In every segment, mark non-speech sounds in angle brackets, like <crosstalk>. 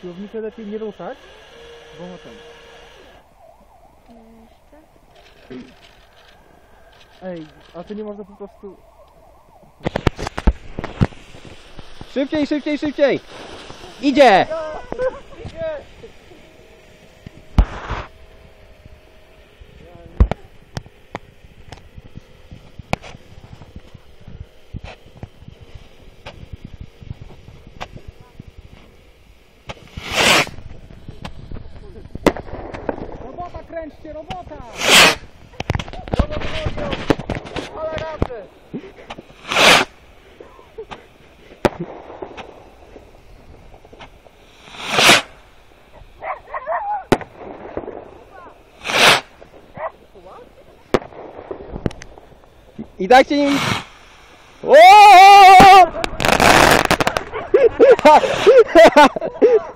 Siłownicę lepiej nie ruszać, bo ten. Ej, a to nie można po prostu... Szybciej, szybciej, szybciej! Idzie! Robota kręćcie, robota! I dajcie im... O! <laughs> <laughs>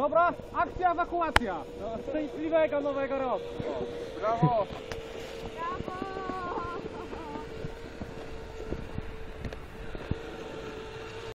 Dobra, akcja ewakuacja! Szczęśliwego nowego roku! Brawo!